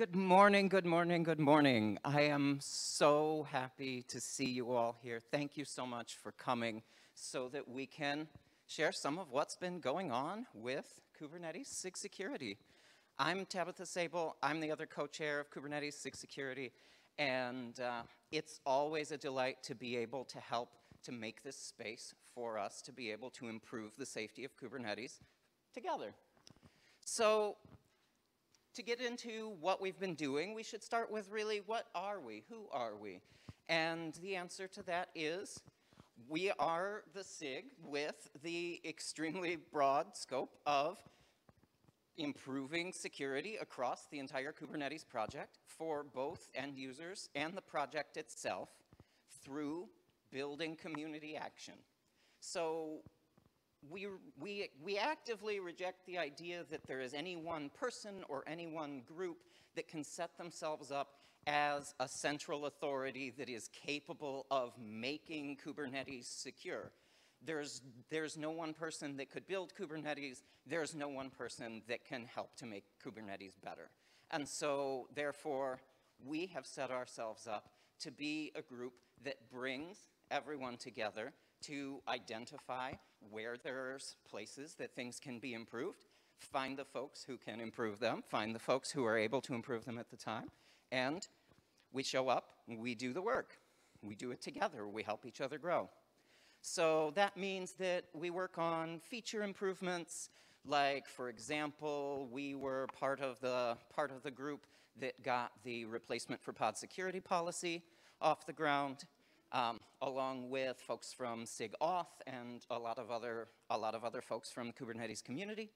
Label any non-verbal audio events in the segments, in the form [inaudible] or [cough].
Good morning, good morning, good morning. I am so happy to see you all here. Thank you so much for coming so that we can share some of what's been going on with Kubernetes SIG Security. I'm Tabitha Sable. I'm the other co-chair of Kubernetes SIG Security, and uh, it's always a delight to be able to help to make this space for us to be able to improve the safety of Kubernetes together. So to get into what we've been doing, we should start with really, what are we? Who are we? And the answer to that is, we are the SIG with the extremely broad scope of improving security across the entire Kubernetes project for both end users and the project itself through building community action. So we, we, we actively reject the idea that there is any one person or any one group that can set themselves up as a central authority that is capable of making Kubernetes secure. There's, there's no one person that could build Kubernetes. There's no one person that can help to make Kubernetes better. And so, therefore, we have set ourselves up to be a group that brings everyone together to identify where there's places that things can be improved, find the folks who can improve them, find the folks who are able to improve them at the time, and we show up, we do the work. We do it together, we help each other grow. So that means that we work on feature improvements, like for example, we were part of the, part of the group that got the replacement for pod security policy off the ground um, along with folks from SIG Auth and a lot of other, a lot of other folks from the Kubernetes community.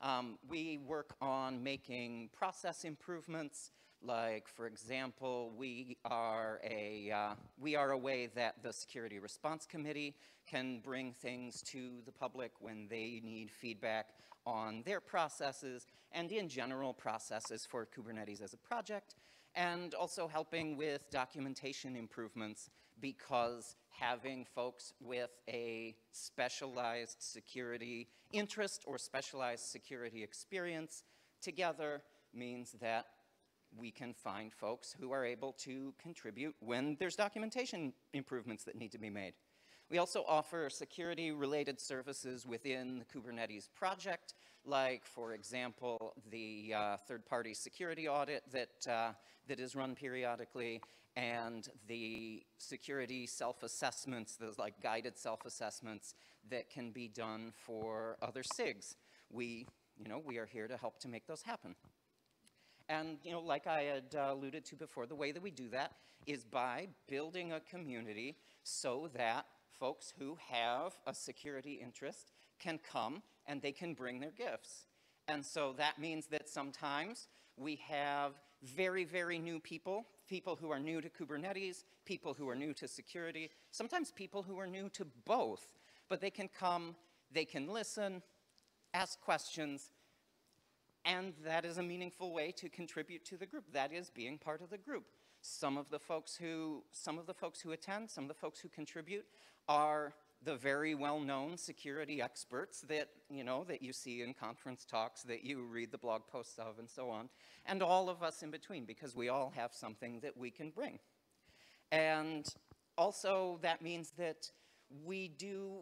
Um, we work on making process improvements, like for example, we are a uh, we are a way that the Security Response Committee can bring things to the public when they need feedback on their processes and in general processes for Kubernetes as a project, and also helping with documentation improvements because having folks with a specialized security interest or specialized security experience together means that we can find folks who are able to contribute when there's documentation improvements that need to be made. We also offer security-related services within the Kubernetes project, like, for example, the uh, third-party security audit that, uh, that is run periodically, and the security self-assessments, those like guided self-assessments that can be done for other SIGs. We, you know, we are here to help to make those happen. And, you know, like I had uh, alluded to before, the way that we do that is by building a community so that folks who have a security interest can come and they can bring their gifts. And so that means that sometimes we have very, very new people, people who are new to Kubernetes, people who are new to security, sometimes people who are new to both. But they can come, they can listen, ask questions, and that is a meaningful way to contribute to the group. That is being part of the group. Some of the folks who, some of the folks who attend, some of the folks who contribute are the very well-known security experts that, you know, that you see in conference talks, that you read the blog posts of, and so on, and all of us in between, because we all have something that we can bring. And also, that means that we do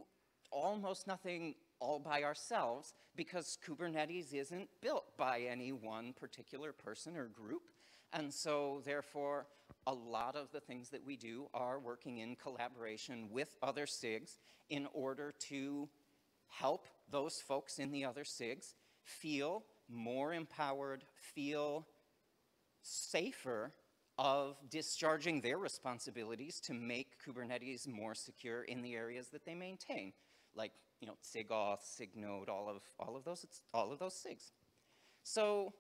almost nothing all by ourselves because Kubernetes isn't built by any one particular person or group. And so, therefore, a lot of the things that we do are working in collaboration with other SIGs in order to help those folks in the other SIGs feel more empowered, feel safer of discharging their responsibilities to make Kubernetes more secure in the areas that they maintain, like you know SIGAuth, SIGNODE, all of all of those it's all of those SIGs. So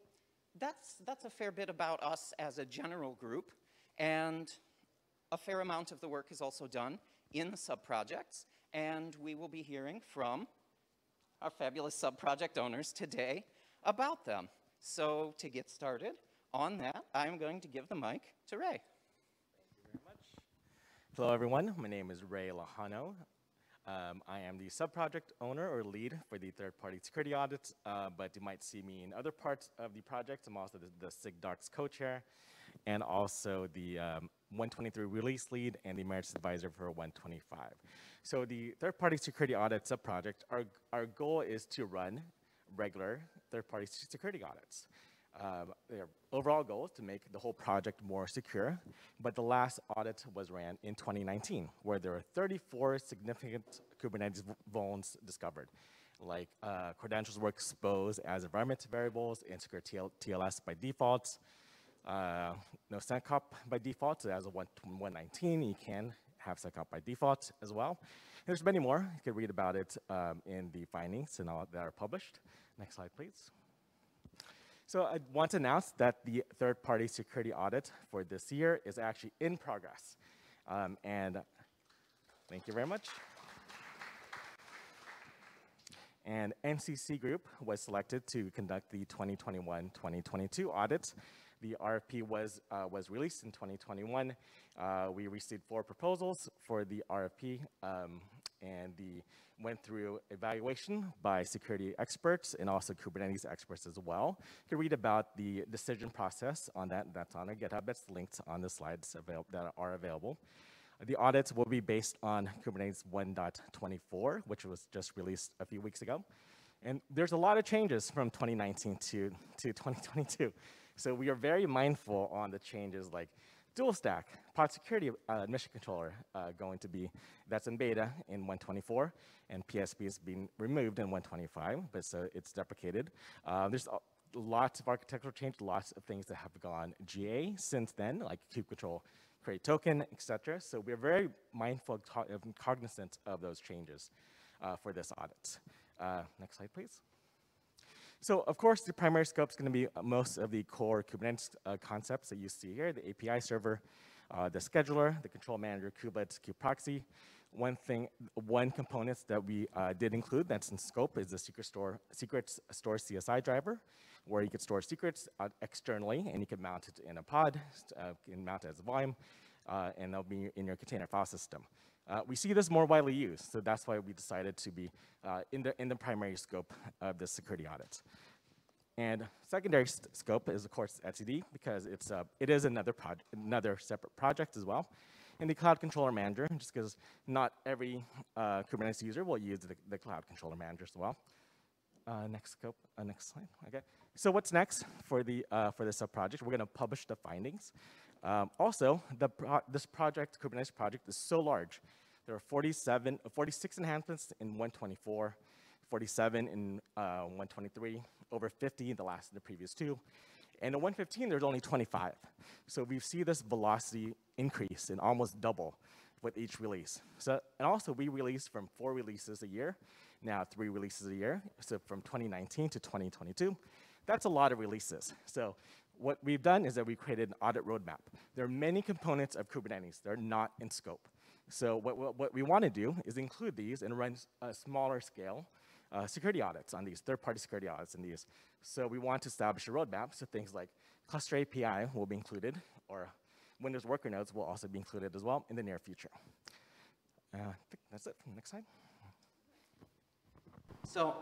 that's that's a fair bit about us as a general group. And a fair amount of the work is also done in the sub-projects, and we will be hearing from our fabulous sub-project owners today about them. So to get started on that, I'm going to give the mic to Rey. Thank you very much. Hello, everyone. My name is Rey Lejano. Um, I am the sub-project owner or lead for the third-party security audits, uh, but you might see me in other parts of the project. I'm also the, the SIG Docs co-chair and also the um, 123 release lead and the emeritus advisor for 125. So the third-party security audit sub-project, our, our goal is to run regular third-party security audits. Um, their overall goal is to make the whole project more secure, but the last audit was ran in 2019, where there were 34 significant Kubernetes vulns discovered, like uh, credentials were exposed as environment variables, insecure TL TLS by default, uh, no seccomp by default, as of 119, you can have seccomp by default as well. There's many more. You can read about it um, in the findings and all that are published. Next slide, please. So I want to announce that the third-party security audit for this year is actually in progress. Um, and thank you very much. And NCC Group was selected to conduct the 2021-2022 audit. The RFP was, uh, was released in 2021. Uh, we received four proposals for the RFP, um, and the went through evaluation by security experts and also Kubernetes experts as well. You can read about the decision process on that. That's on our GitHub. It's linked on the slides that are available. The audits will be based on Kubernetes 1.24, which was just released a few weeks ago. And there's a lot of changes from 2019 to, to 2022. So we are very mindful on the changes like dual stack, pod security uh, admission controller uh, going to be, that's in beta in 124, and PSP is being removed in 125, but so it's deprecated. Uh, there's lots of architectural change, lots of things that have gone GA since then, like kubectl create token, etc. So we're very mindful and cognizant of those changes uh, for this audit. Uh, next slide, please. So of course, the primary scope is going to be uh, most of the core Kubernetes uh, concepts that you see here, the API server, uh, the scheduler, the control manager, kubelet, kubeproxy. One thing, one component that we uh, did include that's in scope is the secret store, secret store CSI driver, where you could store secrets uh, externally, and you could mount it in a pod, uh, you can mount it as a volume, and that'll be in your container file system. Uh, we see this more widely used, so that's why we decided to be uh, in, the, in the primary scope of the security audit. And secondary scope is, of course, etcd, because it's, uh, it is another, another separate project as well. And the Cloud Controller Manager, just because not every uh, Kubernetes user will use the, the, Cloud Controller Manager as well. Uh, next scope, uh, next slide, okay. So what's next for, the, for this sub-project? We're gonna publish the findings. Um, also, pro this project, Kubernetes project, is so large. There are 47, 46 enhancements in 124, 47 in uh, 123, over 50 in the last, the previous two. And in 115, there's only 25. So we see this velocity increase and almost double with each release. So, and also we release from four releases a year, now three releases a year. So from 2019 to 2022, that's a lot of releases. So what we've done is that we've created an audit roadmap. There are many components of Kubernetes that are not in scope. So what, what, what we want to do is include these and run a smaller scale uh, security audits on these, third-party security audits in these. So we want to establish a roadmap, so things like cluster API will be included, or Windows worker nodes will also be included as well in the near future. Uh, I think that's it. Next slide. So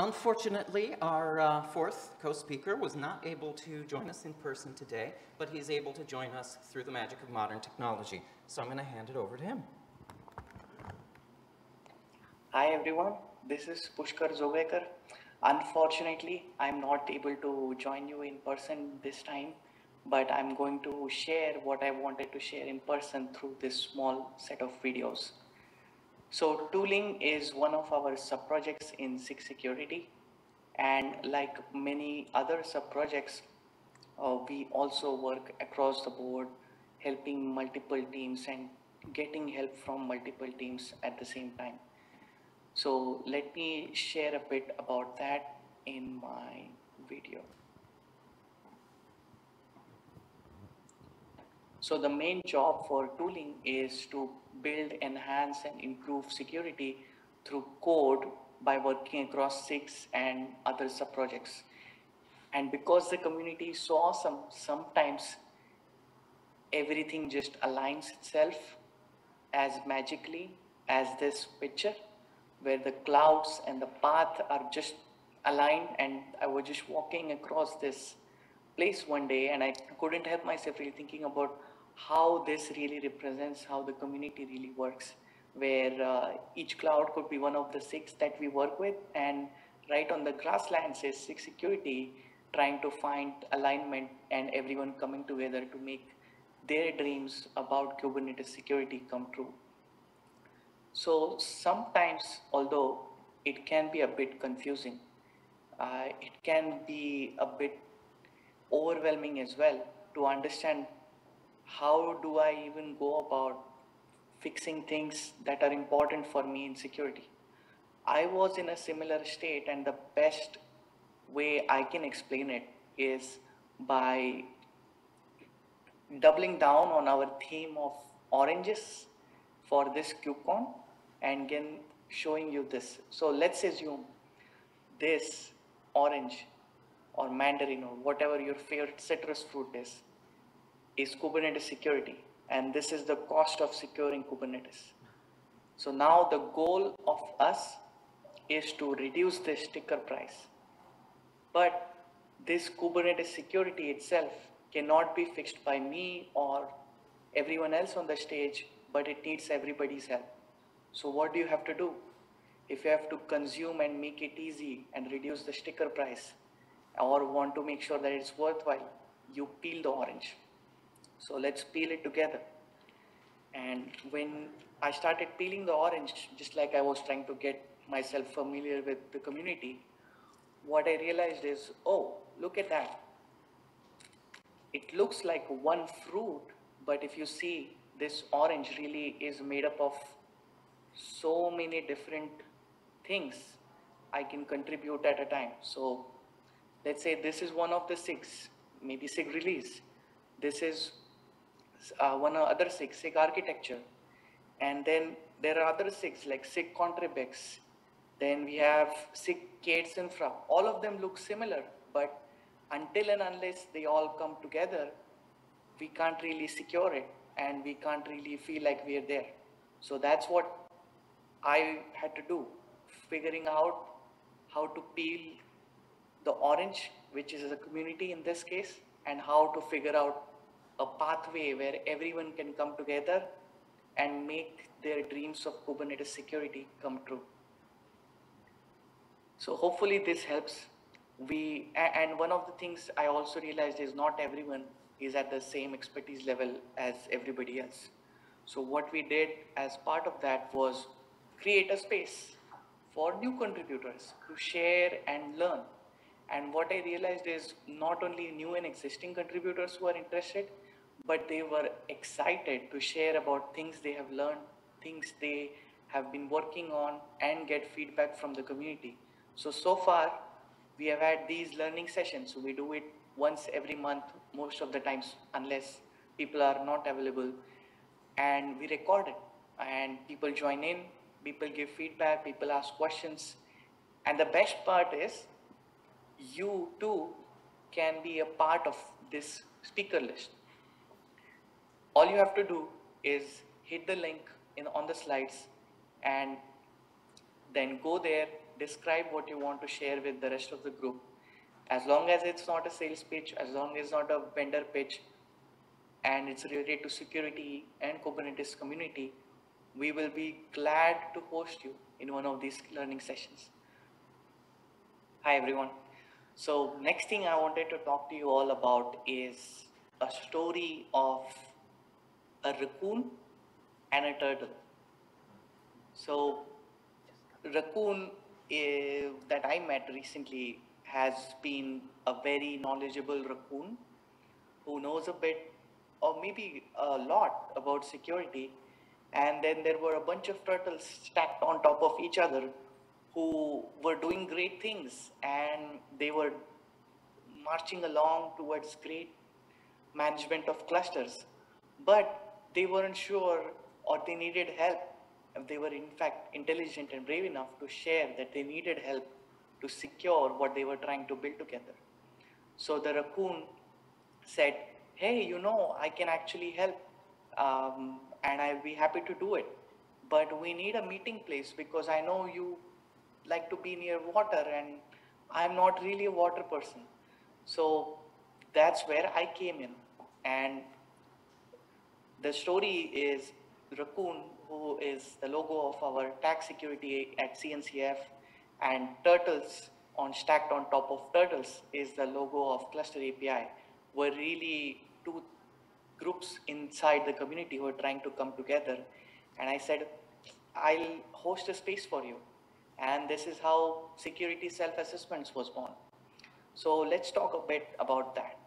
Unfortunately, our uh, fourth co-speaker was not able to join us in person today, but he's able to join us through the magic of modern technology. So I'm going to hand it over to him. Hi everyone, this is Pushkar Joglekar. Unfortunately, I'm not able to join you in person this time, but I'm going to share what I wanted to share in person through this small set of videos. So tooling is one of our sub-projects in SIG security. And like many other sub-projects, uh, we also work across the board, helping multiple teams and getting help from multiple teams at the same time. So let me share a bit about that in my video. So the main job for tooling is to build, enhance, and improve security through code by working across SIGs and other sub-projects. And because the community is so awesome, sometimes everything just aligns itself as magically as this picture. where the clouds and the path are just aligned and I was just walking across this place one day and I couldn't help myself really thinking about how this really represents how the community really works where uh, each cloud could be one of the SIGs that we work with and right on the grassland says SIG security trying to find alignment and everyone coming together to make their dreams about Kubernetes security come true. So sometimes, although it can be a bit confusing, uh, it can be a bit overwhelming as well to understand how do I even go about fixing things that are important for me in security. I was in a similar state and the best way I can explain it is by doubling down on our theme of oranges for this KubeCon and again showing you this. So let's assume this orange or mandarin or whatever your favorite citrus fruit is, is Kubernetes security. And this is the cost of securing Kubernetes. So now the goal of us is to reduce the sticker price. But this Kubernetes security itself cannot be fixed by me or everyone else on the stage, but it needs everybody's help. So what do you have to do? If you have to consume and make it easy and reduce the sticker price or want to make sure that it's worthwhile, you peel the orange. So let's peel it together. And when I started peeling the orange, just like I was trying to get myself familiar with the community, what I realized is, oh, look at that. It looks like one fruit, but if you see, this orange really is made up of so many different things I can contribute at a time. So let's say this is one of the SIGs, maybe SIG release. This is uh, one other SIGs, SIG architecture. And then there are other SIGs like SIG contribex. Then we have SIG K8s infra. All of them look similar, but until and unless they all come together, we can't really secure it and we can't really feel like we're there. So that's what I had to do, figuring out how to peel the orange, which is a community in this case, and how to figure out a pathway where everyone can come together and make their dreams of Kubernetes security come true. So hopefully this helps. We and one of the things I also realized is not everyone is at the same expertise level as everybody else. So what we did as part of that was create a space for new contributors to share and learn. And what I realized is not only new and existing contributors who are interested, but they were excited to share about things they have learned, things they have been working on, and get feedback from the community. So, so far, we have had these learning sessions. We do it once every month, most of the times, unless people are not available. And we record it, and people join in, people give feedback, people ask questions. And the best part is you too can be a part of this speaker list. All you have to do is hit the link in on the slides and then go there, describe what you want to share with the rest of the group. As long as it's not a sales pitch, as long as it's not a vendor pitch, and it's related to security and Kubernetes community, we will be glad to host you in one of these learning sessions. Hi everyone. So next thing I wanted to talk to you all about is a story of a raccoon and a turtle. So raccoon uh, that I met recently has been a very knowledgeable raccoon who knows a bit or maybe a lot about security and then there were a bunch of turtles stacked on top of each other who were doing great things and they were marching along towards great management of clusters but they weren't sure or they needed help they were in fact intelligent and brave enough to share that they needed help to secure what they were trying to build together so the raccoon said hey you know i can actually help um, and I'll be happy to do it. but we need a meeting place because I know you like to be near water and I'm not really a water person. So that's where I came in. And the story is Raccoon, who is the logo of our TAG security at CNCF, and Turtles on stacked on top of Turtles is the logo of Cluster API. Were really two groups inside the community who are trying to come together. And I said, I'll host a space for you. And this is how security self-assessments was born. So let's talk a bit about that.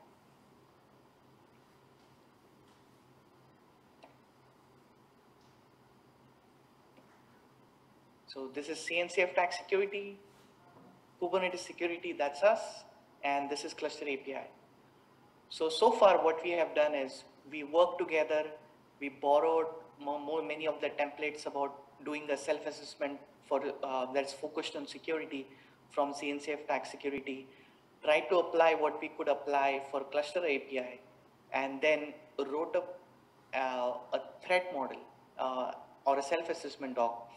So this is CNCF TAG security, Kubernetes security, that's us, and this is cluster API. So, so far what we have done is we worked together, we borrowed more, more many of the templates about doing a self-assessment for uh, that's focused on security from CNCF TAG security, tried to apply what we could apply for cluster API, and then wrote up uh, a threat model uh, or a self-assessment doc,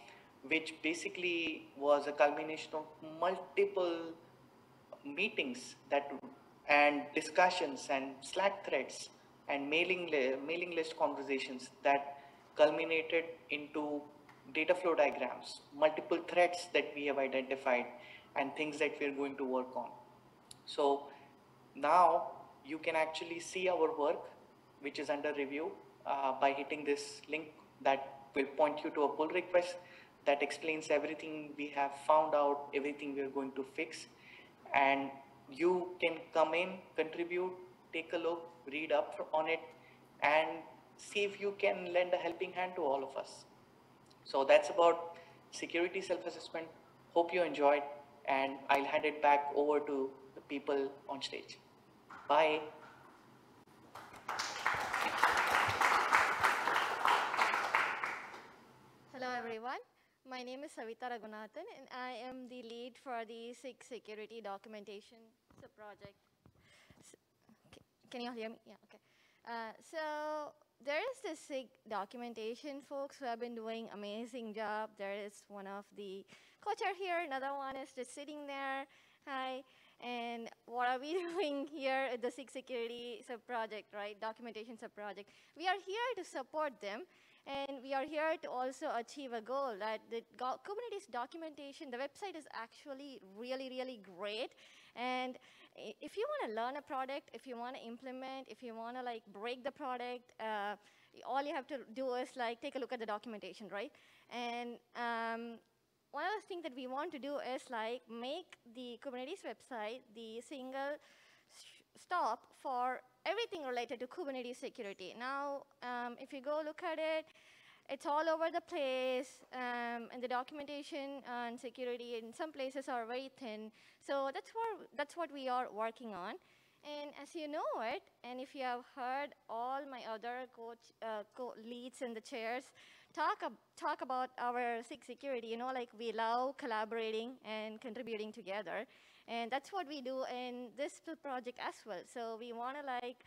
which basically was a culmination of multiple meetings that and discussions and Slack threads and mailing, li mailing list conversations that culminated into data flow diagrams, multiple threads that we have identified and things that we're going to work on. So now you can actually see our work, which is under review uh, by hitting this link that will point you to a pull request that explains everything we have found out, everything we're going to fix. And you can come in, contribute, take a look, read up on it, and see if you can lend a helping hand to all of us. So that's about security self-assessment. Hope you enjoyed, and I'll hand it back over to the people on stage. Bye. Hello everyone. My name is Savitha Raghunathan and I am the lead for the SIG security documentation project. So, can you all hear me? Yeah, okay. Uh, so there is this SIG documentation folks who have been doing amazing job. There is one of the co-chair here, another one is just sitting there. Hi. And what are we [laughs] doing here at the SIG security sub-project, right? Documentation sub-project. We are here to support them and we are here to also achieve a goal that the Kubernetes documentation, the website is actually really, really great. And if you want to learn a product, if you want to implement, if you want to like break the product, uh, all you have to do is like take a look at the documentation, right? And um, one of the things that we want to do is like make the Kubernetes website the single stop for everything related to Kubernetes security. Now, um, if you go look at it, it's all over the place, um, and the documentation on security in some places are very thin. So that's what, that's what we are working on. And as you know it, and if you have heard all my other coach, uh, co leads in the chairs talk, talk about our SIG security, you know, like we love collaborating and contributing together. And that's what we do in this project as well. So we want to like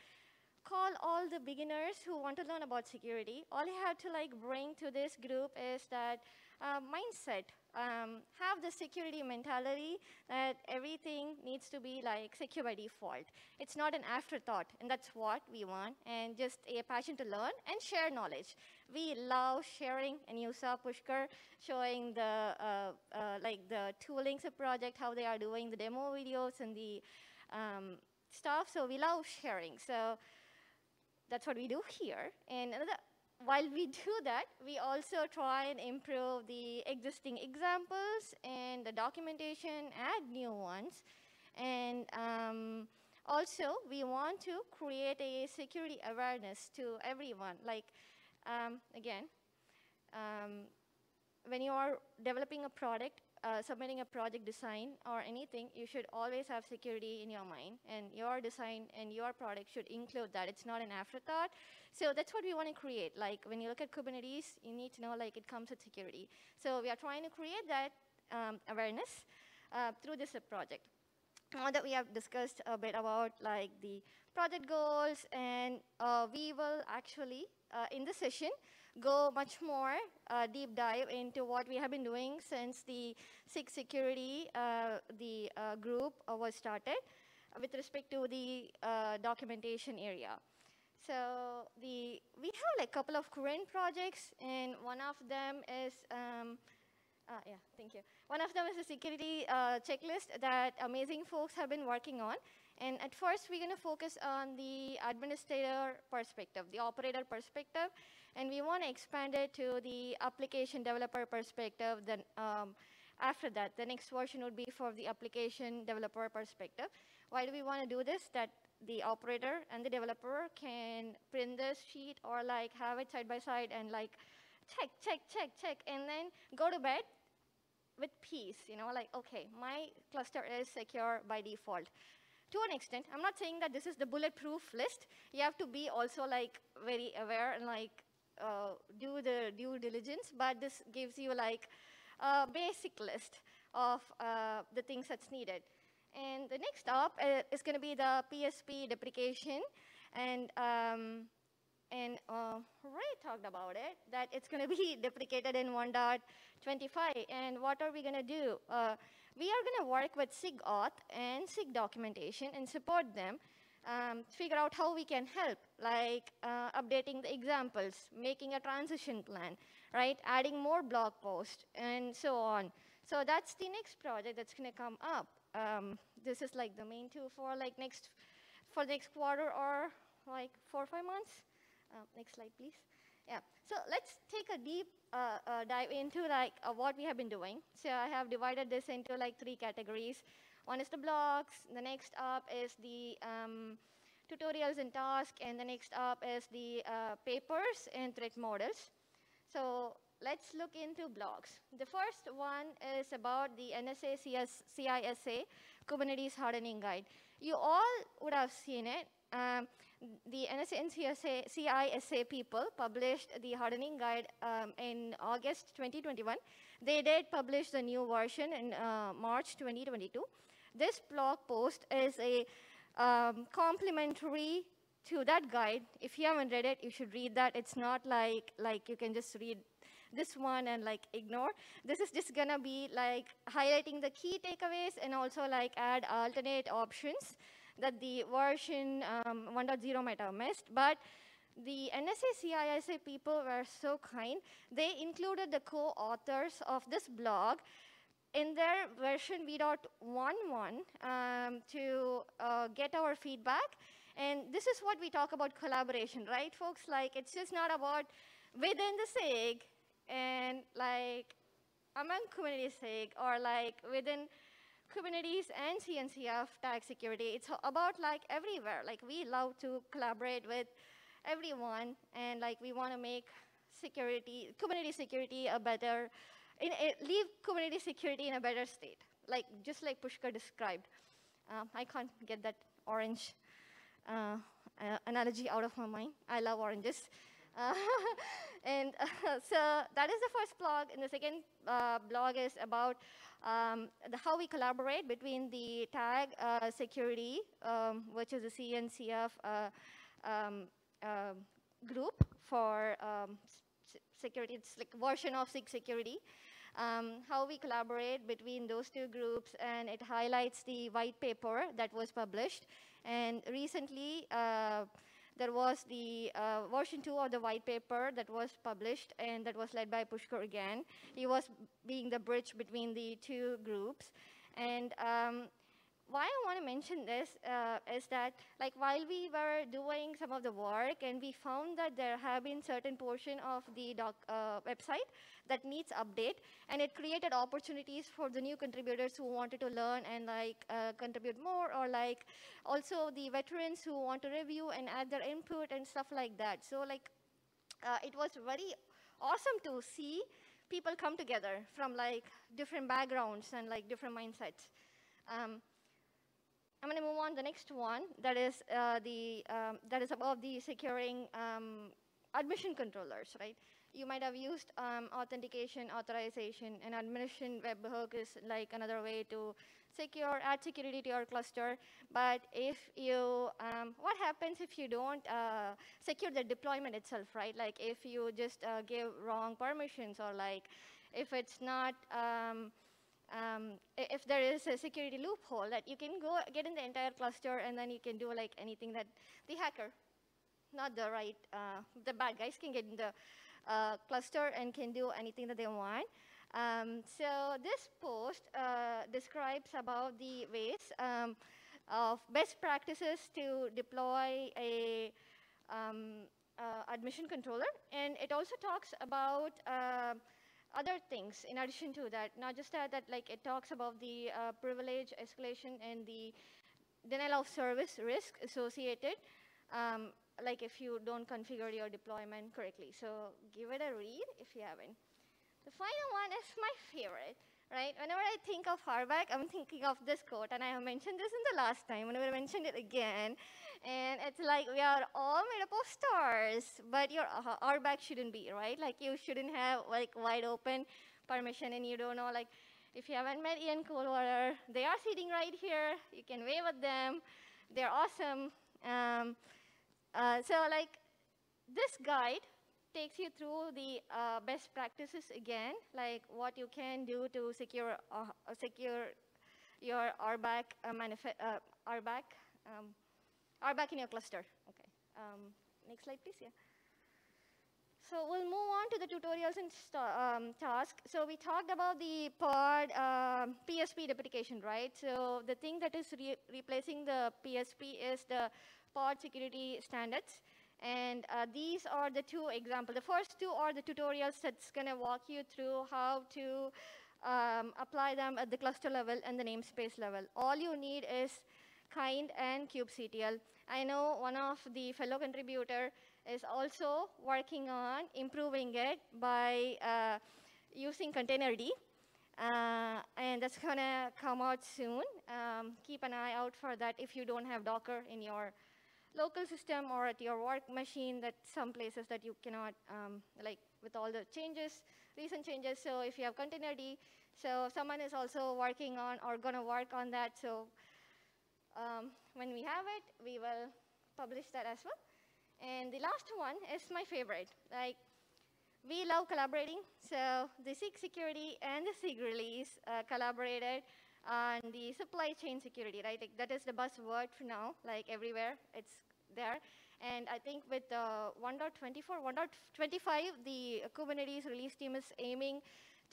call all the beginners who want to learn about security. All you have to like bring to this group is that uh, mindset. Um, have the security mentality that everything needs to be like secure by default. It's not an afterthought, and that's what we want, and just a passion to learn and share knowledge. We love sharing, and you saw Pushkar showing the uh, uh, like the toolings of project, how they are doing the demo videos and the um, stuff. So we love sharing. So that's what we do here. And another, while we do that, we also try and improve the existing examples and the documentation, add new ones. And um, also, we want to create a security awareness to everyone. Like, um, again, um, when you are developing a product, uh, submitting a project design or anything, you should always have security in your mind. And your design and your product should include that. It's not an afterthought. So that's what we want to create. Like when you look at Kubernetes, you need to know like it comes with security. So we are trying to create that um, awareness uh, through this project. Now that we have discussed a bit about like the project goals and uh, we will actually, uh, in this session, go much more uh, deep dive into what we have been doing since the SIG security, uh, the uh, group uh, was started with respect to the uh, documentation area. So the, we have like a couple of current projects and one of them is, um, yeah, thank you. One of them is a security checklist that amazing folks have been working on. And at first, we're going to focus on the administrator perspective, the operator perspective, and we want to expand it to the application developer perspective. Then um, after that, the next version would be for the application developer perspective. Why do we want to do this? That the operator and the developer can print this sheet or like have it side by side and like check, check, check, check, and then go to bed with peace, you know, like, okay, my cluster is secure by default. To an extent, I'm not saying that this is the bulletproof list. You have to be also like very aware and like uh, do the due diligence, but this gives you like a basic list of uh, the things that's needed. And the next up uh, is going to be the PSP deprecation. And, um, and uh, Rey talked about it, that it's going [laughs] to be deprecated in 1.25. And what are we going to do? We are going to work with SIGAuth and SIG documentation and support them, um, figure out how we can help, like uh, updating the examples, making a transition plan, right? Adding more blog posts, and so on. So that's the next project that's going to come up um, this is like the main two for like next, for next quarter or like four or five months. Uh, next slide, please. Yeah, so let's take a deep uh, uh, dive into like uh, what we have been doing. So I have divided this into like three categories. One is the blogs, the next up is the um, tutorials and tasks, and the next up is the uh, papers and threat models. So let's look into blogs. The first one is about the NSA CS, CISA Kubernetes Hardening Guide. You all would have seen it. Um, the CISA people published the hardening guide um, in August 2021. They did publish the new version in uh, March 2022. This blog post is a um, complementary to that guide. If you haven't read it, you should read that. It's not like, like you can just read this one and like ignore. This is just gonna be like highlighting the key takeaways and also like add alternate options that the version um, 1.0 might have missed. But the NSA CISA people were so kind. They included the co-authors of this blog in their version v.11 um, to uh, get our feedback. And this is what we talk about collaboration, right, folks? Like, it's just not about within the SIG, and like among community SIG or like within Kubernetes and CNCF tag security, it's about like everywhere. Like we love to collaborate with everyone and like we want to make security, Kubernetes security a better, in, leave Kubernetes security in a better state. Like just like Pushkar described. Um, I can't get that orange uh, uh, analogy out of my mind. I love oranges. Uh, [laughs] and [laughs] so that is the first blog. And the second uh, blog is about um, the, how we collaborate between the tag uh, security, um, which is the CNCF uh, um, um, group for um, security. It's like version of SIG security. Um, how we collaborate between those two groups, and it highlights the white paper that was published. And recently, uh, there was the uh, version 2 of the white paper that was published and that was led by Pushkar again. He was being the bridge between the two groups. And um, why I want to mention this uh, is that, like, while we were doing some of the work and we found that there have been certain portion of the doc, uh, website that needs update, and it created opportunities for the new contributors who wanted to learn and like uh, contribute more, or like also the veterans who want to review and add their input and stuff like that. So like, uh, it was very awesome to see people come together from like different backgrounds and like different mindsets. Um, I'm going to move on to the next one. That is uh, the um, that is about the securing um, admission controllers, right? You might have used um, authentication, authorization, and admission webhook is like another way to secure, add security to your cluster. But if you, um, what happens if you don't uh, secure the deployment itself, right? Like if you just uh, give wrong permissions or like if it's not, um, if there is a security loophole that you can go get in the entire cluster and then you can do like anything that the hacker, not the right, uh, the bad guys can get in the uh, cluster and can do anything that they want. Um, so this post uh, describes about the ways um, of best practices to deploy a um, uh, admission controller, and it also talks about uh, other things in addition to that. Not just that, that like it talks about the uh, privilege escalation and the denial of service risk associated, um, like if you don't configure your deployment correctly. So give it a read if you haven't. The final one is my favorite, right? Whenever I think of RBAC, I'm thinking of this quote, and I have mentioned this in the last time, and I mentioned it again. And it's like, we are all made up of stars, but your RBAC shouldn't be, right? Like, you shouldn't have, like, wide open permission, and you don't know, like, if you haven't met Ian Coldwater, they are sitting right here. You can wave at them. They're awesome. Um, uh, so, like, this guide takes you through the uh, best practices again, like what you can do to secure uh, secure your RBAC uh, uh RBAC um, RBAC in your cluster. Okay. Um, next slide, please. Yeah. So we'll move on to the tutorials and um, task. So we talked about the pod um, PSP deprecation, right? So the thing that is re replacing the PSP is the pod security standards. And uh, these are the two examples. The first two are the tutorials that's going to walk you through how to um, apply them at the cluster level and the namespace level. All you need is kind and kubectl. I know one of the fellow contributor is also working on improving it by uh, using containerd. Uh, and that's going to come out soon. Um, keep an eye out for that if you don't have Docker in your local system or at your work machine that some places that you cannot, um, like with all the changes, recent changes. So if you have containerd, so someone is also working on or going to work on that. So um, when we have it, we will publish that as well. And the last one is my favorite. Like, we love collaborating. So the SIG security and the SIG release uh, collaborated on the supply chain security, right? Like that is the buzzword for now, like everywhere, it's there. And I think with uh, 1.24, 1.25, the Kubernetes release team is aiming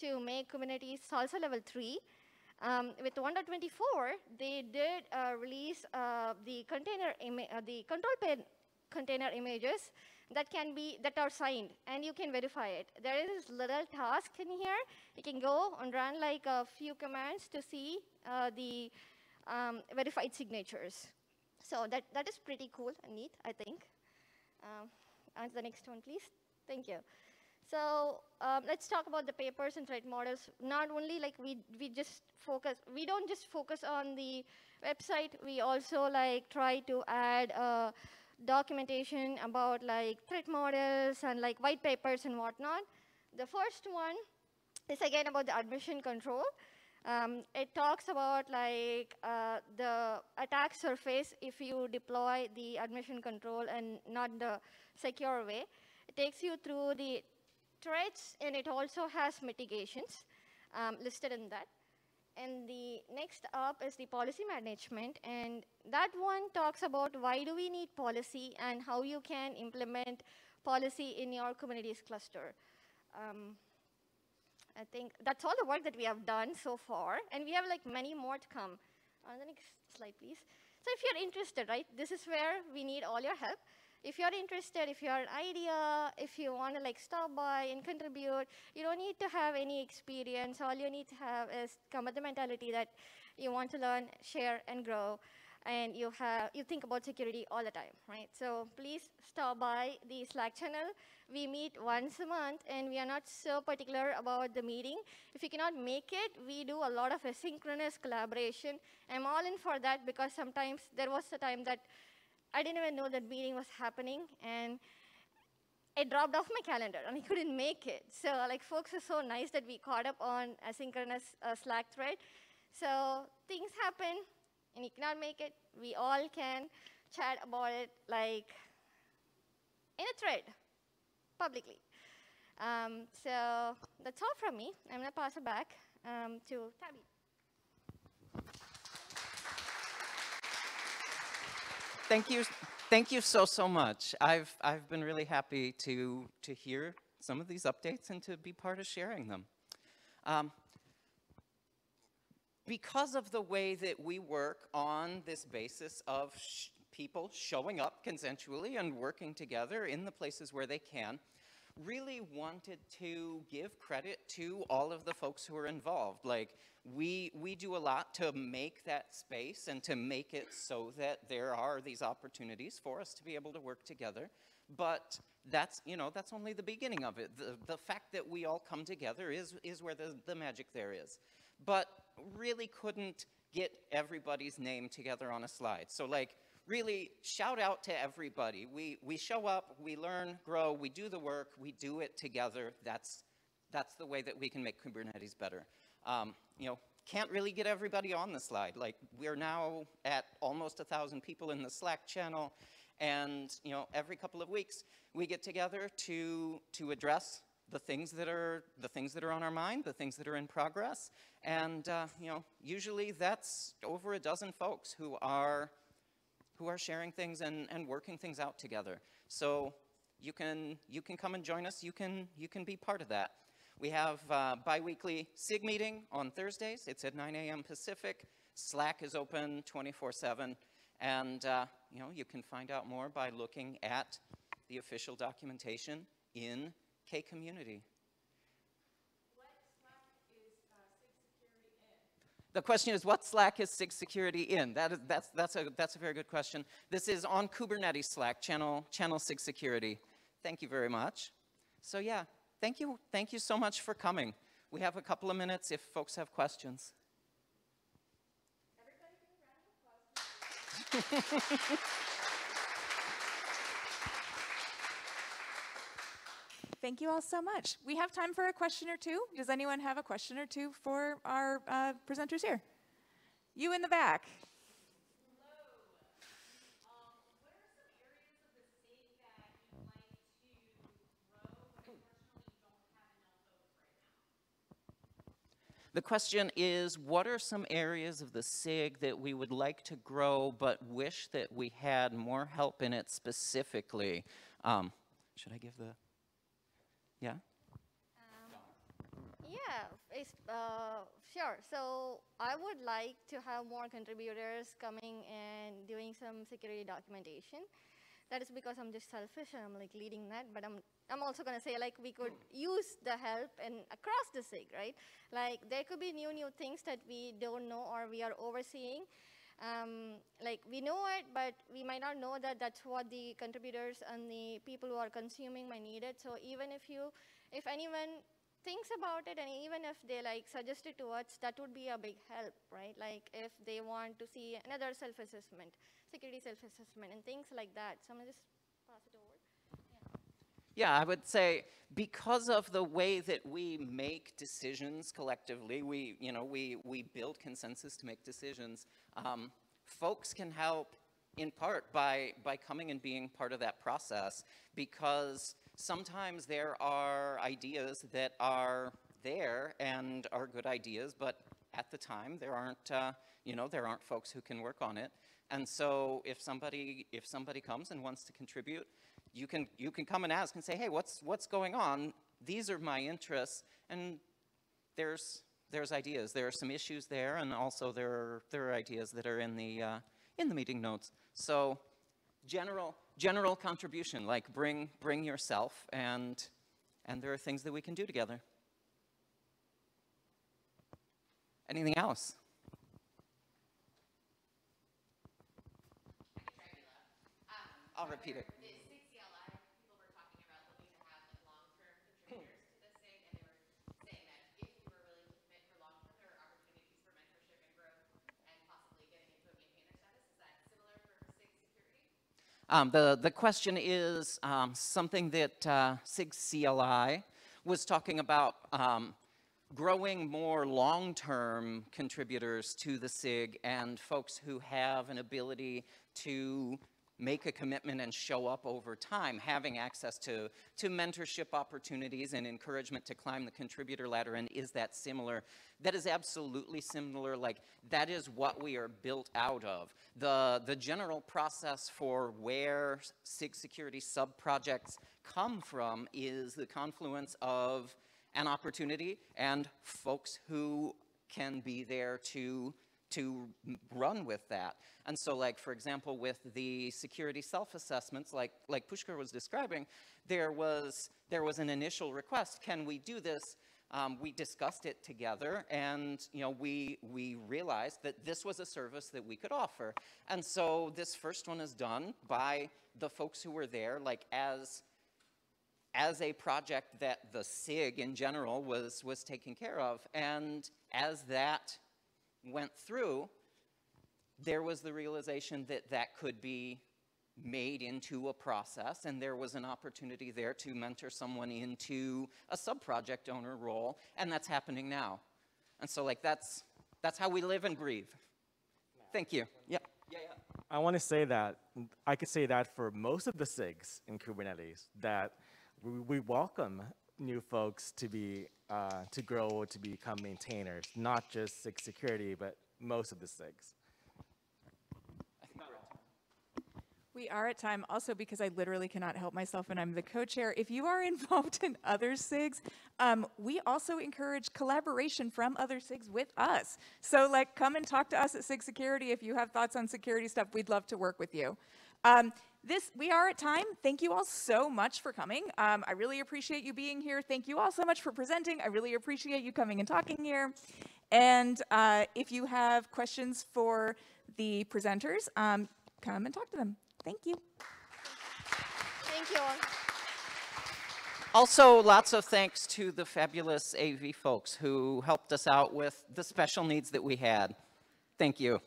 to make Kubernetes SLSA level 3. Um, with 1.24, they did uh, release uh, the container, uh, the control plane container images that can be, that are signed, and you can verify it. There is this little task in here. You can go and run like a few commands to see uh, the um, verified signatures. So that, that is pretty cool and neat, I think. Um, and the next one, please. Thank you. So um, let's talk about the papers and threat models. Not only like we, we just focus, we don't just focus on the website, we also like try to add uh, documentation about like threat models and like white papers and whatnot. The first one is again about the admission control. Um, it talks about like uh, the attack surface if you deploy the admission control and not the secure way. It takes you through the threats and it also has mitigations um, listed in that. And the next up is the policy management. And that one talks about why do we need policy and how you can implement policy in your Kubernetes cluster. Um, I think that's all the work that we have done so far. And we have like many more to come. On the next slide, please. So if you're interested, right, this is where we need all your help if you're interested, if you have an idea, if you want to like stop by and contribute, you don't need to have any experience. All you need to have is come with the mentality that you want to learn, share, and grow, and you have you think about security all the time, right? So please stop by the Slack channel. We meet once a month, and we are not so particular about the meeting. If you cannot make it, we do a lot of asynchronous collaboration. I'm all in for that because sometimes there was a time that I didn't even know that meeting was happening, and it dropped off my calendar, and I couldn't make it. So like folks are so nice that we caught up on asynchronous uh, Slack thread. So things happen, and you cannot make it. We all can chat about it like in a thread, publicly. Um, so that's all from me. I'm to pass it back um, to Tabby. Thank you, thank you so, so much. I've, I've been really happy to, to hear some of these updates and to be part of sharing them. Um, because of the way that we work on this basis of sh people showing up consensually and working together in the places where they can, really wanted to give credit to all of the folks who are involved. Like, we, we do a lot to make that space and to make it so that there are these opportunities for us to be able to work together. But that's, you know, that's only the beginning of it. The, the fact that we all come together is, is where the, the magic there is. But really couldn't get everybody's name together on a slide. So like, really shout out to everybody. We, we show up, we learn, grow, we do the work, we do it together. That's, that's the way that we can make Kubernetes better. Um, you know, can't really get everybody on the slide. Like we're now at almost a thousand people in the Slack channel. And you know, every couple of weeks we get together to, to address the things that are the things that are on our mind, the things that are in progress, and uh, you know, usually that's over a dozen folks who are who are sharing things and, and working things out together. So you can you can come and join us. You can you can be part of that. We have uh, biweekly SIG meeting on Thursdays. It's at 9 a.m. Pacific. Slack is open 24/7, and uh, you know you can find out more by looking at the official documentation in K community. The question is, what Slack is SIG security in? That is, that's, that's, a, that's a very good question. This is on Kubernetes Slack, channel, channel SIG security. Thank you very much. So yeah, thank you, thank you so much for coming. We have a couple of minutes if folks have questions. Thank you all so much. We have time for a question or two. Does anyone have a question or two for our uh, presenters here? You in the back. The question is, what are some areas of the SIG that we would like to grow but wish that we had more help in it specifically? Um, should I give the yeah? Um, yeah, uh, sure. So I would like to have more contributors coming and doing some security documentation. That is because I'm just selfish and I'm like leading that, but I'm I'm also gonna say like we could use the help and across the SIG, right? Like there could be new new things that we don't know or we are overseeing. Um, like we know it, but we might not know that that's what the contributors and the people who are consuming might need it. So even if you, if anyone thinks about it and even if they like suggest it to us, that would be a big help, right? Like if they want to see another self-assessment, security self-assessment and things like that. So I'm gonna just pass it over. Yeah, I would say because of the way that we make decisions collectively, we, you know, we, we build consensus to make decisions, um, folks can help in part by, by coming and being part of that process because sometimes there are ideas that are there and are good ideas, but at the time there aren't, uh, you know, there aren't folks who can work on it. And so if somebody, if somebody comes and wants to contribute, you can, you can come and ask and say, hey, what's, what's going on? These are my interests. And there's, there's ideas. There are some issues there, and also there are, there are ideas that are in the, uh, in the meeting notes. So general, general contribution, like bring, bring yourself, and, and there are things that we can do together. Anything else? I'll repeat it. Um, the, the question is um, something that uh, SIG CLI was talking about um, growing more long-term contributors to the SIG and folks who have an ability to make a commitment and show up over time, having access to, to mentorship opportunities and encouragement to climb the contributor ladder. And is that similar? That is absolutely similar. Like, that is what we are built out of. The, the general process for where SIG security sub-projects come from is the confluence of an opportunity and folks who can be there to to run with that. And so like, for example, with the security self-assessments, like, like Pushkar was describing, there was, there was an initial request, can we do this? Um, we discussed it together and you know we we realized that this was a service that we could offer and so this first one is done by the folks who were there like as as a project that the SIG in general was was taking care of and as that went through, there was the realization that that could be made into a process and there was an opportunity there to mentor someone into a sub-project owner role and that's happening now. And so like that's, that's how we live and breathe. Thank you. Yeah. Yeah, yeah. I want to say that I could say that for most of the SIGs in Kubernetes, that we, we welcome new folks to be uh, to grow to become maintainers, not just SIG security, but most of the SIGs. We are at time also because I literally cannot help myself and I'm the co-chair. If you are [laughs] involved in other SIGs, um, we also encourage collaboration from other SIGs with us. So like come and talk to us at SIG Security if you have thoughts on security stuff. We'd love to work with you. Um, this, we are at time. Thank you all so much for coming. Um, I really appreciate you being here. Thank you all so much for presenting. I really appreciate you coming and talking here. And uh, if you have questions for the presenters, um, come and talk to them. Thank you. Thank you all. Also, lots of thanks to the fabulous AV folks who helped us out with the special needs that we had. Thank you.